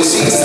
music